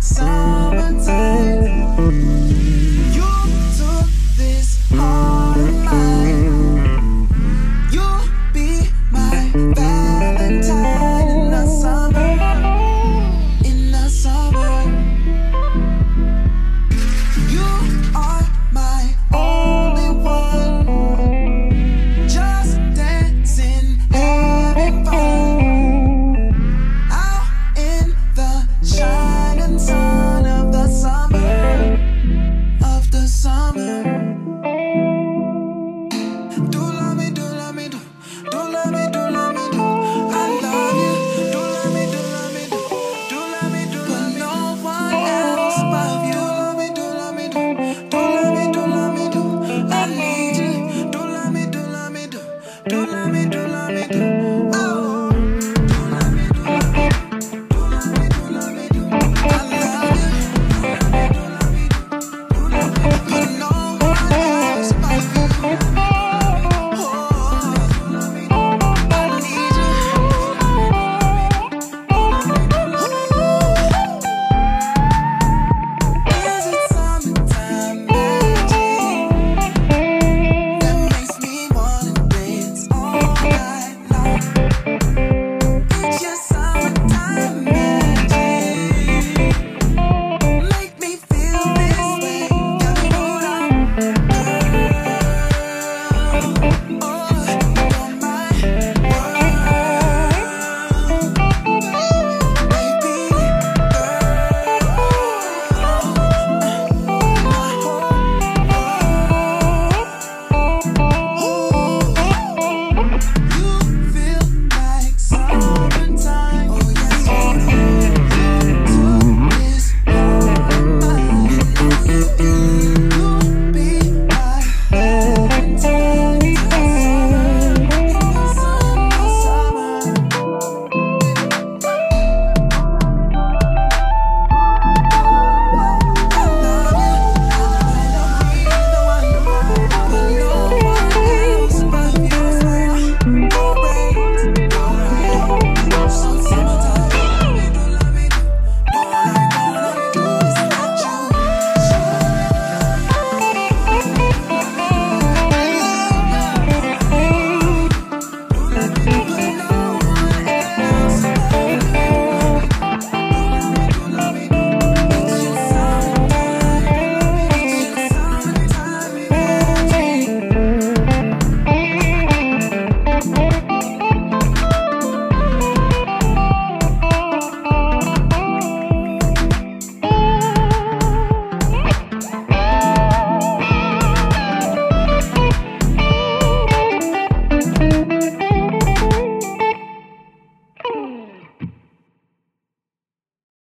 sun.